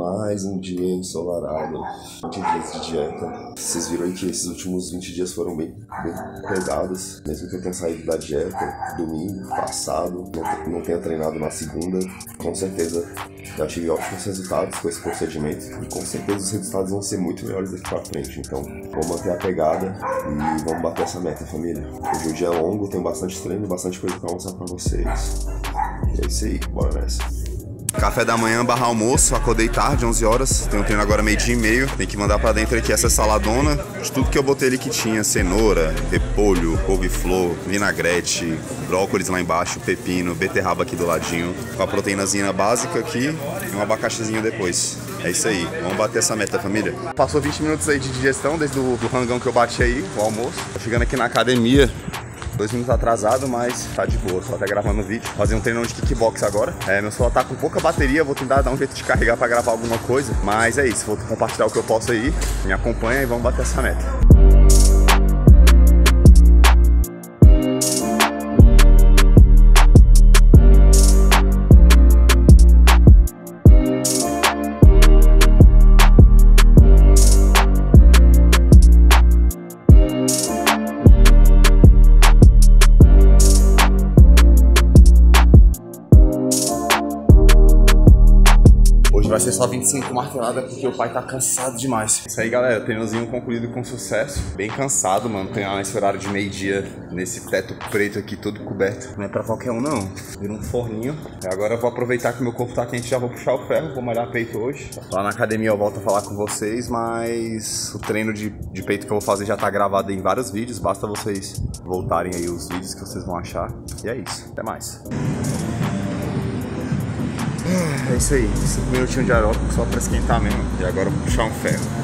Mais um dia ensolarado, 20 dias de dieta. Vocês viram que esses últimos 20 dias foram bem, bem pegados, mesmo que eu tenha saído da dieta domingo passado, não, não tenha treinado na segunda, com certeza já tive ótimos resultados com esse procedimento e com certeza os resultados vão ser muito melhores daqui pra frente. Então, vamos manter a pegada e vamos bater essa meta, família. Hoje o dia é longo, tem bastante treino, bastante coisa pra mostrar pra vocês. E é isso aí, bora nessa. Café da manhã barra almoço, acordei tarde, 11 horas. Tenho treino agora meio dia e meio. Tem que mandar pra dentro aqui essa saladona de tudo que eu botei ali que tinha: cenoura, repolho, couve-flor, vinagrete, brócolis lá embaixo, pepino, beterraba aqui do ladinho. Com a proteínazinha básica aqui e um abacaxizinho depois. É isso aí, vamos bater essa meta, família. Passou 20 minutos aí de digestão desde o do rangão que eu bati aí, o almoço. Tô chegando aqui na academia, Dois minutos atrasado, mas tá de boa. Só até gravando vídeo. Fazer um treino de kickbox agora. É, meu celular tá com pouca bateria. Vou tentar dar um jeito de carregar pra gravar alguma coisa. Mas é isso. Vou compartilhar o que eu posso aí. Me acompanha e vamos bater essa meta. Vai ser só 25 martelada porque o pai tá cansado demais. Isso aí, galera. Treinozinho concluído com sucesso. Bem cansado, mano. Treinar nesse horário de meio-dia, nesse teto preto aqui, todo coberto. Não é pra qualquer um, não. Vira um forninho. E agora eu vou aproveitar que meu corpo tá quente já vou puxar o ferro. Vou malhar peito hoje. Lá na academia eu volto a falar com vocês, mas o treino de, de peito que eu vou fazer já tá gravado em vários vídeos. Basta vocês voltarem aí os vídeos que vocês vão achar. E é isso. Até mais. É isso aí, 5 minutinhos de aeróbico só pra esquentar mesmo. E agora eu vou puxar um ferro.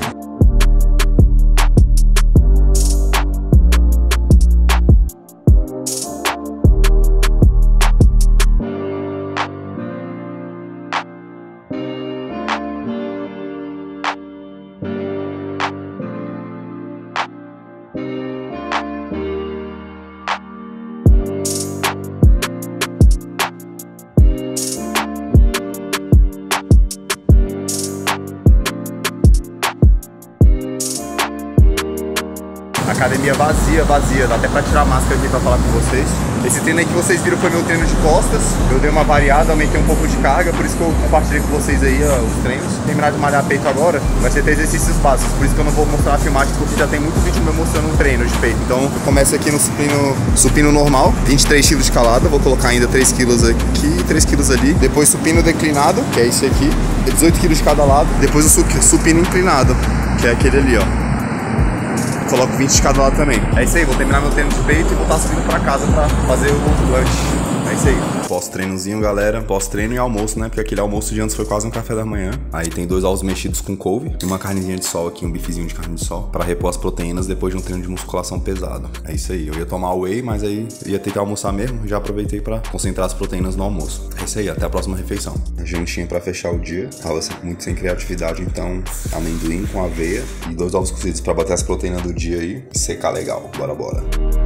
Academia vazia, vazia. Dá até pra tirar a máscara aqui pra falar com vocês. Esse treino aí que vocês viram foi meu treino de costas. Eu dei uma variada, aumentei um pouco de carga, por isso que eu compartilhei com vocês aí ó, os treinos. Terminar de malhar peito agora, vai ser ter exercícios básicos. Por isso que eu não vou mostrar a filmagem, porque já tem muito vídeo meu mostrando um treino de peito. Então, eu começo aqui no supino, supino normal, 23 kg de calada. Vou colocar ainda 3 kg aqui, 3 kg ali. Depois supino declinado, que é esse aqui. 18 kg de cada lado. Depois o supino inclinado, que é aquele ali, ó coloco 20 de cada lado também. É isso aí, vou terminar meu treino de peito e voltar subindo pra casa pra fazer o lunch. É isso aí. Pós-treinozinho, galera. Pós-treino e almoço, né? Porque aquele almoço de antes foi quase um café da manhã. Aí tem dois ovos mexidos com couve e uma carnezinha de sol aqui, um bifezinho de carne de sol, pra repor as proteínas depois de um treino de musculação pesado. É isso aí. Eu ia tomar whey, mas aí ia ter que almoçar mesmo. Já aproveitei pra concentrar as proteínas no almoço. É isso aí, até a próxima refeição. Jantinha pra fechar o dia. Tava muito sem criatividade, então amendoim com aveia e dois ovos cozidos pra bater as proteínas do dia aí. Secar legal. Bora, bora.